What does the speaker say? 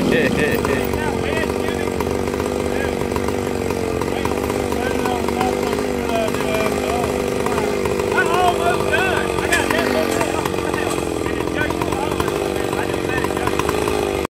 hey, hey, hey.